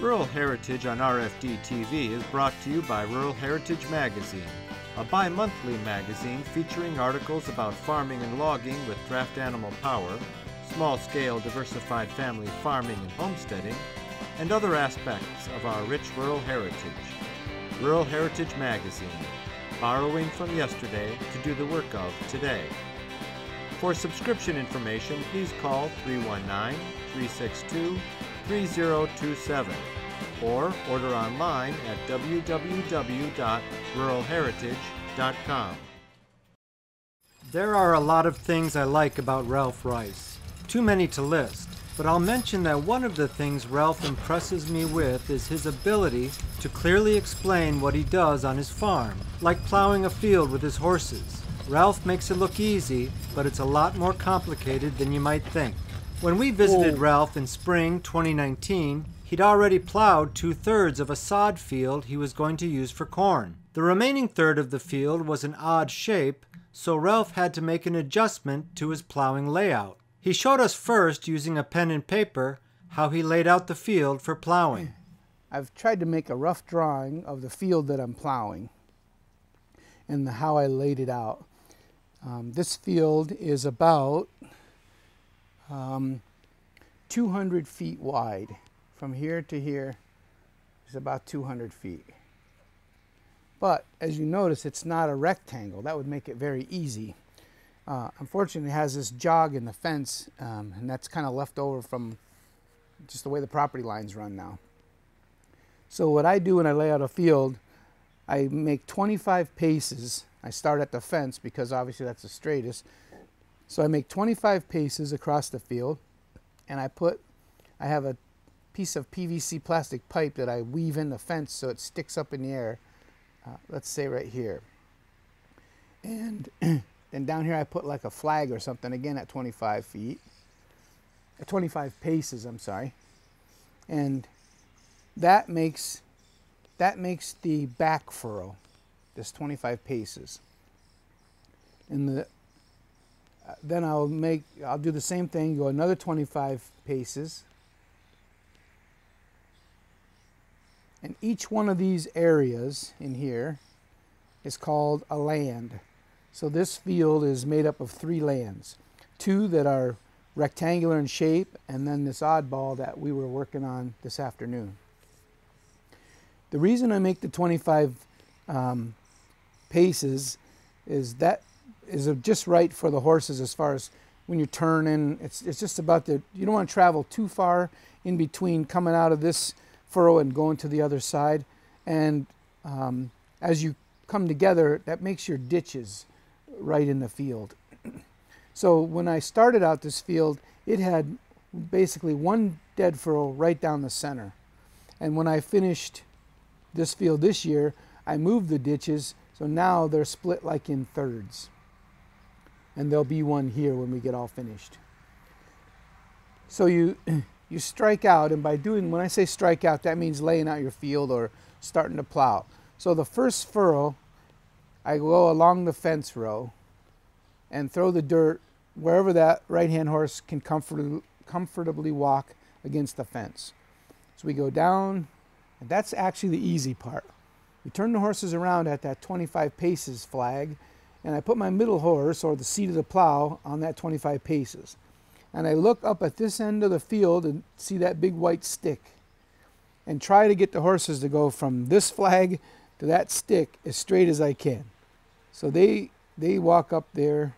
Rural Heritage on RFD TV is brought to you by Rural Heritage Magazine, a bi monthly magazine featuring articles about farming and logging with draft animal power, small scale diversified family farming and homesteading, and other aspects of our rich rural heritage. Rural Heritage Magazine, borrowing from yesterday to do the work of today. For subscription information, please call 319 362 3027 or order online at www.ruralheritage.com. There are a lot of things I like about Ralph Rice. Too many to list, but I'll mention that one of the things Ralph impresses me with is his ability to clearly explain what he does on his farm, like plowing a field with his horses. Ralph makes it look easy, but it's a lot more complicated than you might think. When we visited Whoa. Ralph in spring 2019, he'd already plowed two thirds of a sod field he was going to use for corn. The remaining third of the field was an odd shape, so Ralph had to make an adjustment to his plowing layout. He showed us first, using a pen and paper, how he laid out the field for plowing. I've tried to make a rough drawing of the field that I'm plowing and the, how I laid it out. Um, this field is about um, 200 feet wide. From here to here is about 200 feet. But as you notice, it's not a rectangle. That would make it very easy. Uh, unfortunately, it has this jog in the fence, um, and that's kind of left over from just the way the property lines run now. So what I do when I lay out a field, I make 25 paces. I start at the fence because obviously that's the straightest. So I make 25 paces across the field and I put, I have a piece of PVC plastic pipe that I weave in the fence so it sticks up in the air. Uh, let's say right here. And then down here I put like a flag or something again at 25 feet. At 25 paces, I'm sorry. And that makes that makes the back furrow this 25 paces and the then I'll make I'll do the same thing go another 25 paces. And each one of these areas in here is called a land. So this field is made up of three lands. Two that are rectangular in shape and then this oddball that we were working on this afternoon. The reason I make the 25 um, paces is that is just right for the horses as far as when you're turning. It's, it's just about the, you don't want to travel too far in between coming out of this furrow and going to the other side. And um, as you come together, that makes your ditches right in the field. so when I started out this field, it had basically one dead furrow right down the center. And when I finished this field this year, I moved the ditches, so now they're split like in thirds. And there'll be one here when we get all finished. So you you strike out, and by doing when I say strike out, that means laying out your field or starting to plow. So the first furrow, I go along the fence row and throw the dirt wherever that right-hand horse can comfortably comfortably walk against the fence. So we go down and that's actually the easy part. We turn the horses around at that 25 paces flag, and I put my middle horse, or the seat of the plow, on that 25 paces. And I look up at this end of the field and see that big white stick, and try to get the horses to go from this flag to that stick as straight as I can. So they, they walk up there,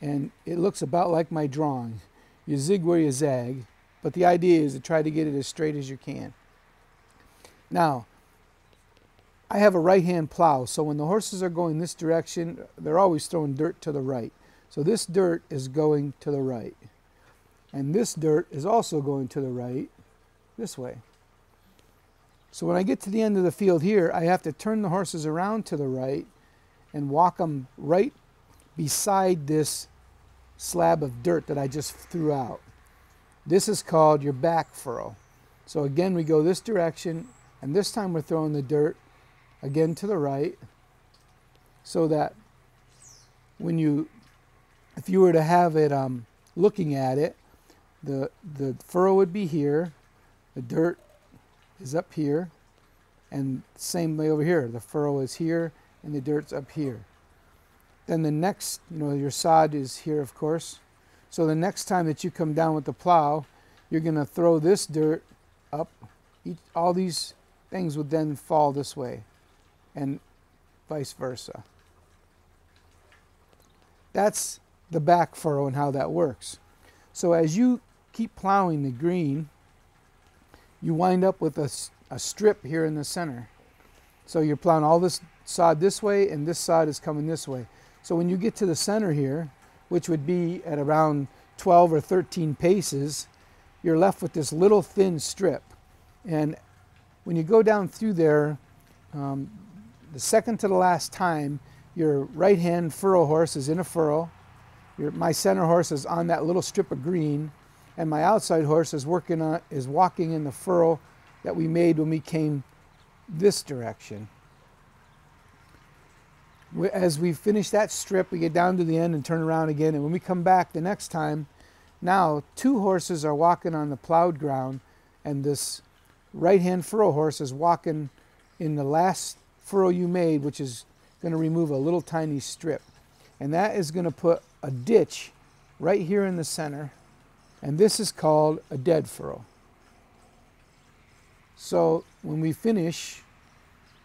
and it looks about like my drawing. You zig where you zag, but the idea is to try to get it as straight as you can. Now, I have a right hand plow, so when the horses are going this direction, they're always throwing dirt to the right. So this dirt is going to the right. And this dirt is also going to the right this way. So when I get to the end of the field here, I have to turn the horses around to the right and walk them right beside this slab of dirt that I just threw out. This is called your back furrow. So again, we go this direction and this time we're throwing the dirt again to the right so that when you, if you were to have it um, looking at it, the, the furrow would be here, the dirt is up here, and same way over here. The furrow is here, and the dirt's up here. Then the next, you know, your sod is here, of course. So the next time that you come down with the plow, you're going to throw this dirt up. Each, all these things would then fall this way, and vice versa. That's the back furrow and how that works. So as you keep plowing the green, you wind up with a, a strip here in the center. So you're plowing all this sod this way, and this sod is coming this way. So when you get to the center here, which would be at around 12 or 13 paces, you're left with this little thin strip. And when you go down through there, um, the second to the last time, your right hand furrow horse is in a furrow, your, my center horse is on that little strip of green, and my outside horse is working on is walking in the furrow that we made when we came this direction as we finish that strip, we get down to the end and turn around again. And when we come back the next time, now two horses are walking on the plowed ground, and this right hand furrow horse is walking in the last furrow you made, which is going to remove a little tiny strip. And that is going to put a ditch right here in the center. And this is called a dead furrow. So when we finish,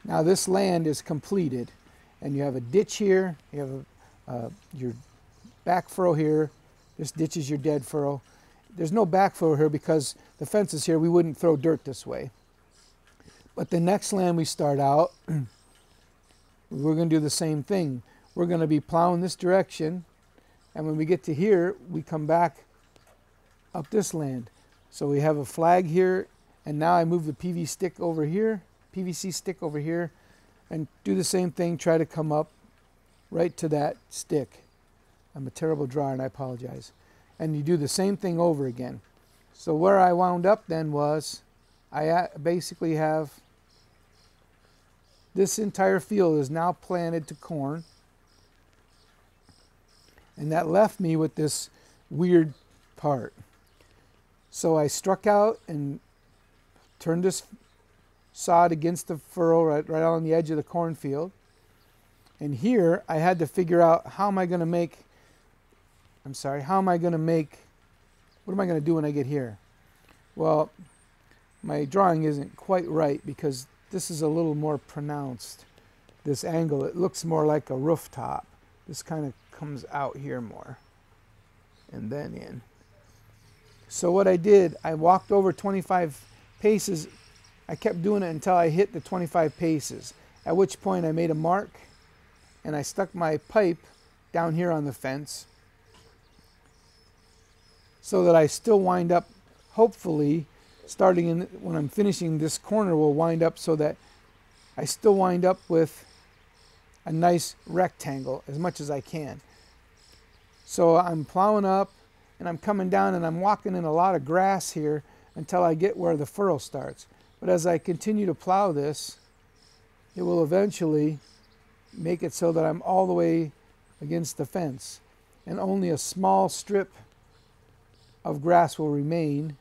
now this land is completed and you have a ditch here, you have a, uh, your back furrow here, this ditch is your dead furrow. There's no back furrow here because the fence is here, we wouldn't throw dirt this way. But the next land we start out, we're going to do the same thing. We're going to be plowing this direction, and when we get to here, we come back up this land. So we have a flag here, and now I move the PV stick over here, PVC stick over here, and do the same thing, try to come up right to that stick. I'm a terrible drawer and I apologize. And you do the same thing over again. So where I wound up then was I basically have this entire field is now planted to corn. And that left me with this weird part. So I struck out and turned this sod against the furrow right, right on the edge of the cornfield. And here I had to figure out how am I going to make, I'm sorry, how am I going to make, what am I going to do when I get here? Well, my drawing isn't quite right because this is a little more pronounced, this angle. It looks more like a rooftop. This kind of comes out here more and then in. So what I did, I walked over 25 paces I kept doing it until I hit the 25 paces, at which point I made a mark and I stuck my pipe down here on the fence so that I still wind up, hopefully, starting in when I'm finishing this corner will wind up so that I still wind up with a nice rectangle as much as I can. So I'm plowing up and I'm coming down and I'm walking in a lot of grass here until I get where the furrow starts. But as I continue to plow this, it will eventually make it so that I'm all the way against the fence and only a small strip of grass will remain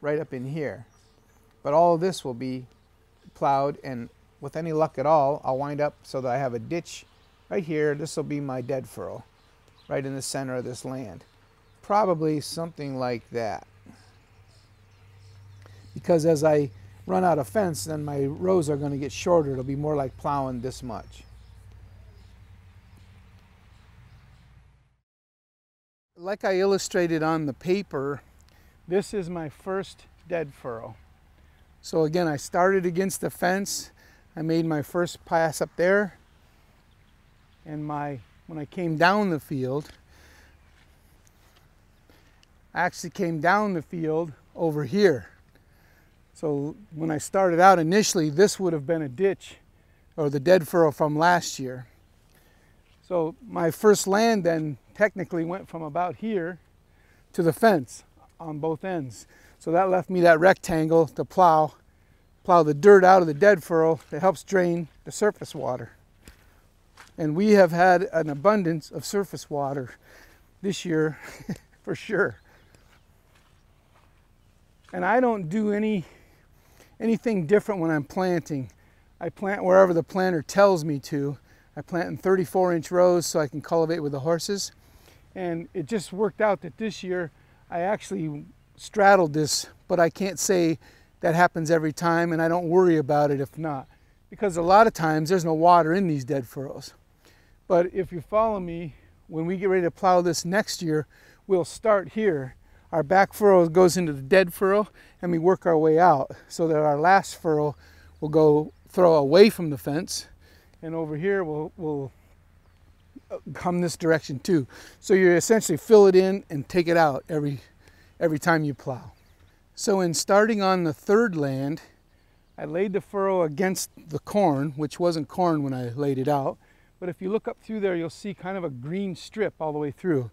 right up in here. But all of this will be plowed and with any luck at all, I'll wind up so that I have a ditch right here. This will be my dead furrow right in the center of this land. Probably something like that because as I run out of fence, then my rows are going to get shorter. It'll be more like plowing this much. Like I illustrated on the paper, this is my first dead furrow. So again, I started against the fence. I made my first pass up there. And my when I came down the field, I actually came down the field over here. So when I started out initially, this would have been a ditch or the dead furrow from last year. So my first land then technically went from about here to the fence on both ends. So that left me that rectangle to plow, plow the dirt out of the dead furrow that helps drain the surface water. And we have had an abundance of surface water this year for sure. And I don't do any anything different when I'm planting. I plant wherever the planter tells me to. I plant in 34 inch rows so I can cultivate with the horses. And it just worked out that this year I actually straddled this, but I can't say that happens every time and I don't worry about it if not. Because a lot of times there's no water in these dead furrows. But if you follow me, when we get ready to plow this next year, we'll start here. Our back furrow goes into the dead furrow and we work our way out so that our last furrow will go throw away from the fence and over here we'll, we'll come this direction too. So you essentially fill it in and take it out every, every time you plow. So in starting on the third land, I laid the furrow against the corn, which wasn't corn when I laid it out. But if you look up through there, you'll see kind of a green strip all the way through.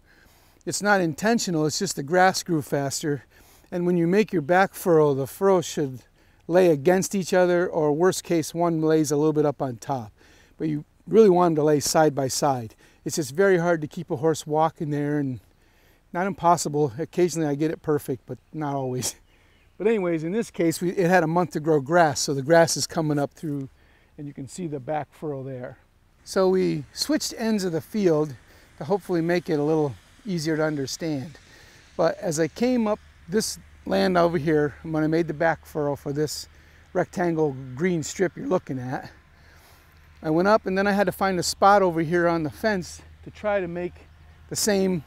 It's not intentional, it's just the grass grew faster. And when you make your back furrow, the furrow should lay against each other, or worst case, one lays a little bit up on top. But you really want them to lay side by side. It's just very hard to keep a horse walking there and not impossible. Occasionally I get it perfect, but not always. But anyways, in this case, we, it had a month to grow grass, so the grass is coming up through, and you can see the back furrow there. So we switched ends of the field to hopefully make it a little easier to understand. But as I came up this land over here, when I made the back furrow for this rectangle green strip you're looking at, I went up and then I had to find a spot over here on the fence to try to make the same,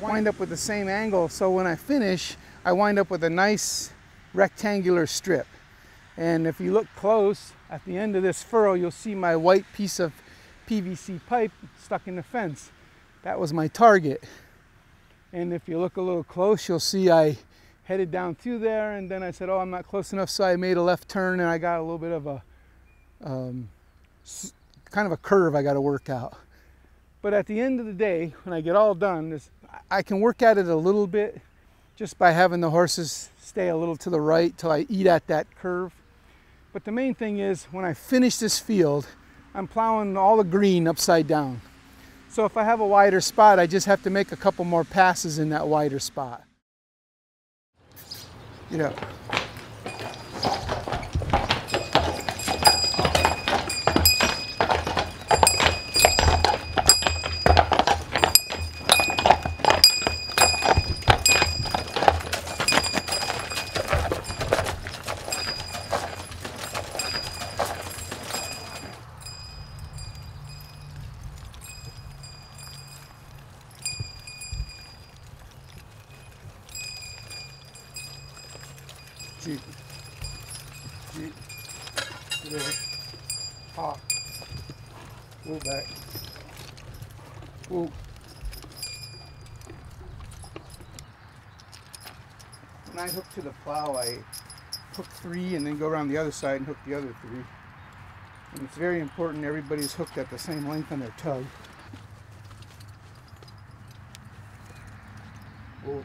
wind up with the same angle. So when I finish, I wind up with a nice rectangular strip. And if you look close, at the end of this furrow, you'll see my white piece of PVC pipe stuck in the fence. That was my target. And if you look a little close, you'll see I headed down through there and then I said, oh, I'm not close enough. So I made a left turn and I got a little bit of a, um, kind of a curve I got to work out. But at the end of the day, when I get all done, I can work at it a little bit just by having the horses stay a little to the right till I eat at that curve. But the main thing is when I finish this field, I'm plowing all the green upside down. So if I have a wider spot, I just have to make a couple more passes in that wider spot. Get up. Get over. Hop. Back. Pull. When I hook to the plow, I hook three and then go around the other side and hook the other three. And it's very important everybody's hooked at the same length on their tug. Pull.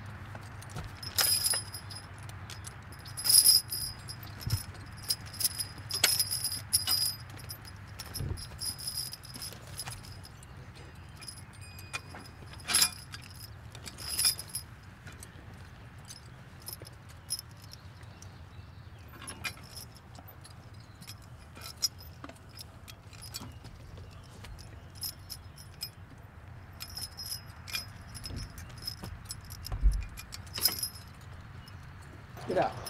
Get out.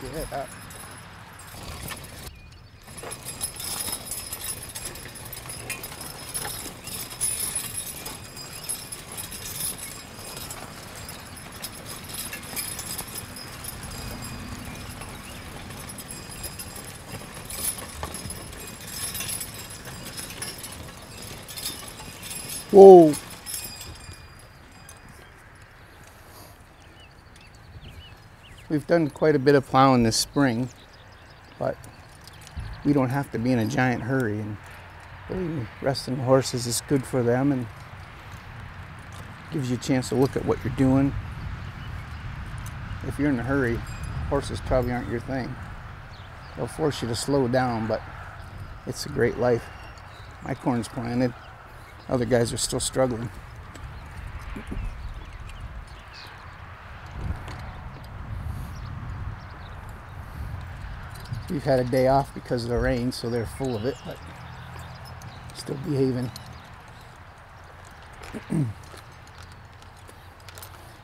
Get up. Whoa. we've done quite a bit of plowing this spring, but we don't have to be in a giant hurry. And believe me, resting the horses is good for them and gives you a chance to look at what you're doing. If you're in a hurry, horses probably aren't your thing. They'll force you to slow down, but it's a great life. My corn's planted. Other guys are still struggling. We've had a day off because of the rain, so they're full of it, but still behaving.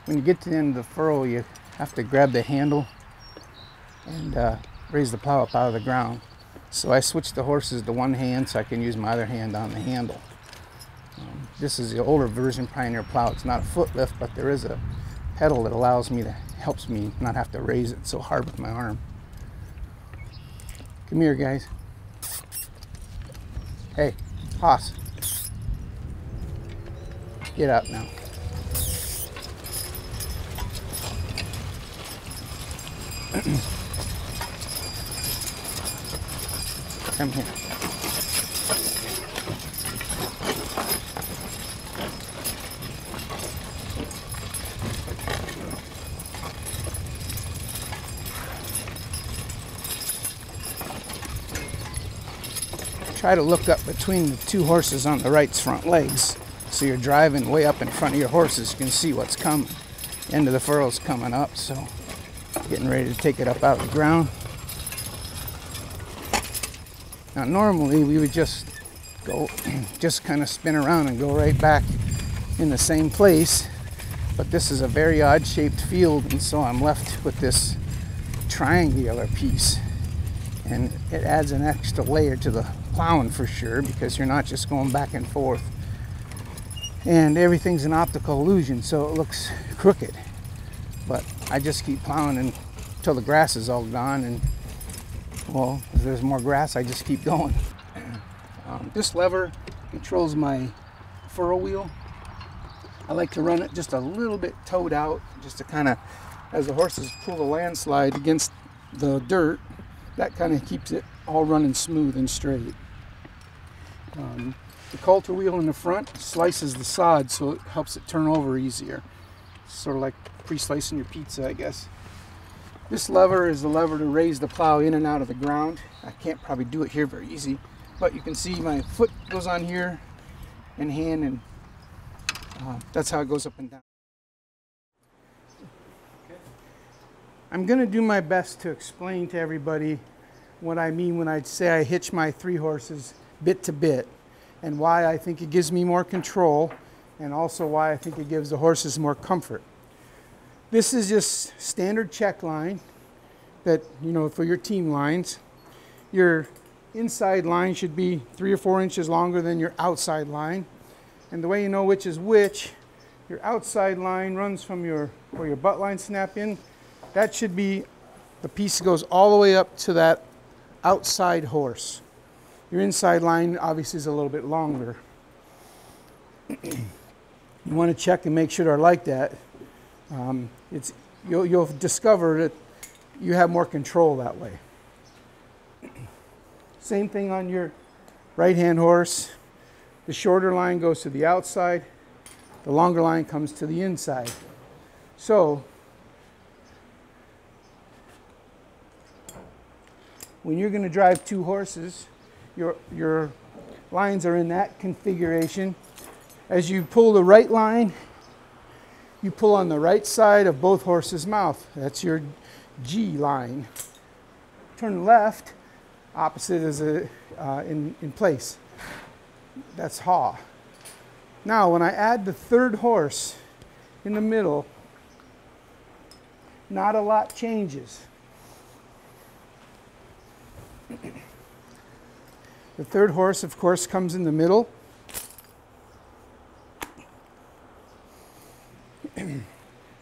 when you get to the end of the furrow, you have to grab the handle and uh, raise the plow up out of the ground. So I switched the horses to one hand so I can use my other hand on the handle. This is the older version Pioneer plow. It's not a foot lift, but there is a pedal that allows me to helps me not have to raise it so hard with my arm. Come here, guys. Hey, Hoss. Get up now. Come here. Try to look up between the two horses on the right's front legs. So you're driving way up in front of your horses. You can see what's coming. End of the furrow's coming up, so getting ready to take it up out of the ground. Now normally we would just go, just kind of spin around and go right back in the same place. But this is a very odd shaped field and so I'm left with this triangular piece. And it adds an extra layer to the plowing for sure because you're not just going back and forth. And everything's an optical illusion, so it looks crooked. But I just keep plowing until the grass is all gone. And well, if there's more grass, I just keep going. Um, this lever controls my furrow wheel. I like to run it just a little bit toed out, just to kind of, as the horses pull the landslide against the dirt, that kind of keeps it all running smooth and straight. Um, the coulter wheel in the front slices the sod so it helps it turn over easier. Sort of like pre-slicing your pizza, I guess. This lever is the lever to raise the plow in and out of the ground. I can't probably do it here very easy, but you can see my foot goes on here and hand and uh, that's how it goes up and down. I'm going to do my best to explain to everybody what I mean when I say I hitch my three horses bit to bit and why I think it gives me more control and also why I think it gives the horses more comfort. This is just standard check line that, you know, for your team lines. Your inside line should be three or four inches longer than your outside line. And the way you know which is which, your outside line runs from your, where your butt line snap in. That should be, the piece that goes all the way up to that outside horse. Your inside line obviously is a little bit longer. you want to check and make sure they're like that. Um, it's, you'll, you'll discover that you have more control that way. Same thing on your right hand horse. The shorter line goes to the outside, the longer line comes to the inside. So, when you're going to drive two horses, your, your lines are in that configuration. As you pull the right line, you pull on the right side of both horses' mouth. That's your gee line. Turn left, opposite is a, uh, in, in place. That's haw. Now, when I add the third horse in the middle, not a lot changes. The third horse, of course, comes in the middle.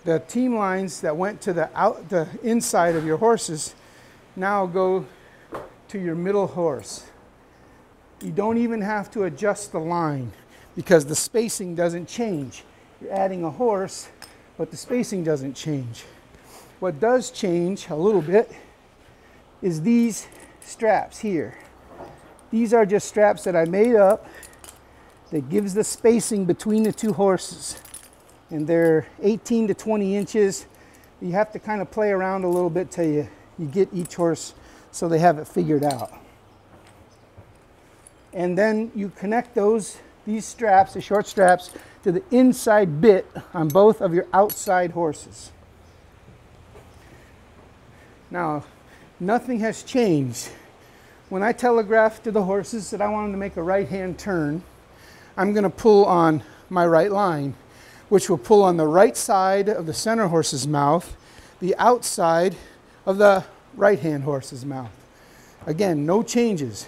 the team lines that went to the out the inside of your horses now go to your middle horse. You don't even have to adjust the line because the spacing doesn't change. You're adding a horse, but the spacing doesn't change. What does change a little bit is these straps here. These are just straps that I made up that gives the spacing between the two horses. And they're 18 to 20 inches. You have to kind of play around a little bit till you, you get each horse so they have it figured out. And then you connect those, these straps, the short straps, to the inside bit on both of your outside horses. Now, nothing has changed. When I telegraph to the horses that I want them to make a right hand turn, I'm going to pull on my right line, which will pull on the right side of the center horse's mouth, the outside of the right hand horse's mouth. Again, no changes.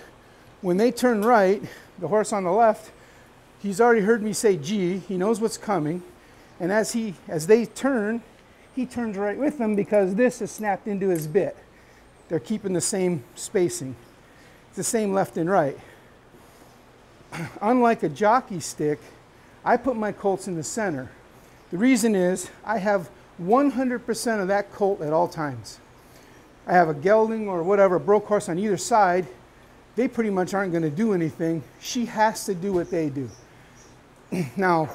When they turn right, the horse on the left, he's already heard me say gee, he knows what's coming. And as he as they turn, he turns right with them because this is snapped into his bit. They're keeping the same spacing. The same left and right. Unlike a jockey stick, I put my colts in the center. The reason is I have 100% of that colt at all times. I have a gelding or whatever, broke horse on either side. They pretty much aren't going to do anything. She has to do what they do. now,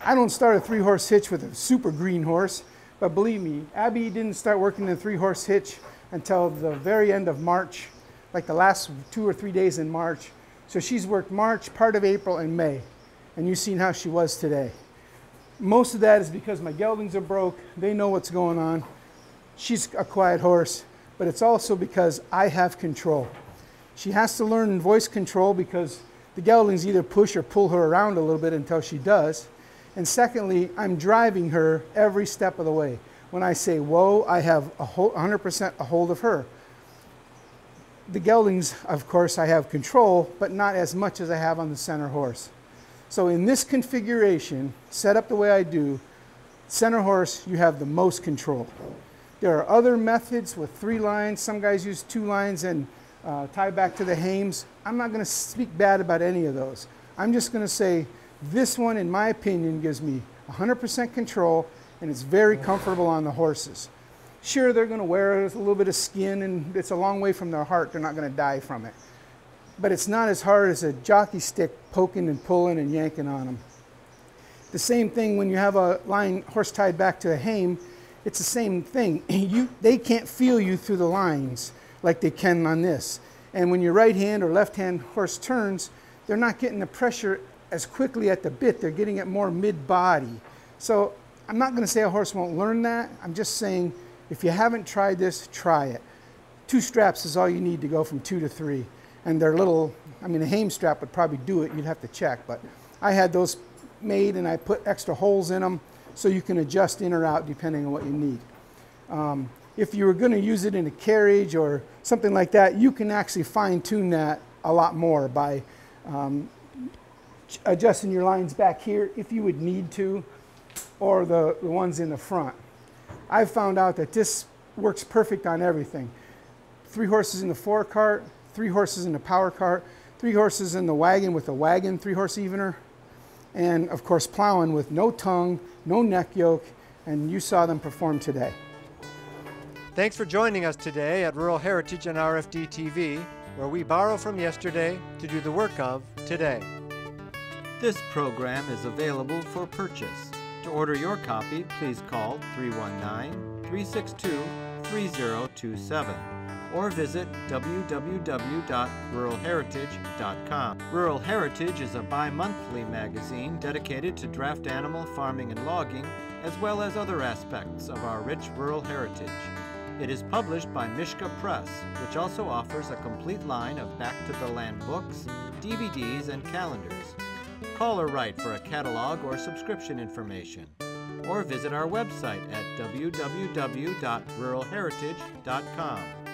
I don't start a three horse hitch with a super green horse, but believe me, Abby didn't start working the three horse hitch until the very end of March, like the last two or three days in March. So she's worked March, part of April, and May. And you've seen how she was today. Most of that is because my geldings are broke. They know what's going on. She's a quiet horse, but it's also because I have control. She has to learn voice control because the geldings either push or pull her around a little bit until she does. And secondly, I'm driving her every step of the way. When I say whoa, I have a 100% a hold of her. The geldings, of course, I have control, but not as much as I have on the center horse. So in this configuration, set up the way I do, center horse, you have the most control. There are other methods with three lines. Some guys use two lines and uh, tie back to the hames. I'm not going to speak bad about any of those. I'm just going to say this one, in my opinion, gives me 100% control and it's very comfortable on the horses. Sure, they're going to wear a little bit of skin and it's a long way from their heart. They're not going to die from it. But it's not as hard as a jockey stick poking and pulling and yanking on them. The same thing when you have a line horse tied back to a hame, it's the same thing. You, they can't feel you through the lines like they can on this. And when your right hand or left hand horse turns, they're not getting the pressure as quickly at the bit, they're getting it more mid body. So I'm not going to say a horse won't learn that. I'm just saying if you haven't tried this, try it. Two straps is all you need to go from two to three. And they're little, I mean, a hame strap would probably do it. You'd have to check. But I had those made and I put extra holes in them so you can adjust in or out depending on what you need. Um, if you were going to use it in a carriage or something like that, you can actually fine tune that a lot more by um, adjusting your lines back here if you would need to, or the, the ones in the front. I've found out that this works perfect on everything. Three horses in the forecart, three horses in the power cart, three horses in the wagon with a wagon three horse evener, and of course plowing with no tongue, no neck yoke, and you saw them perform today. Thanks for joining us today at Rural Heritage and RFD TV, where we borrow from yesterday to do the work of today. This program is available for purchase. To order your copy, please call 319-362-3027 or visit www.ruralheritage.com. Rural Heritage is a bi-monthly magazine dedicated to draft animal farming and logging, as well as other aspects of our rich rural heritage. It is published by Mischka Press, which also offers a complete line of Back to the Land books, DVDs, and calendars. Call or write for a catalog or subscription information, or visit our website at www.ruralheritage.com.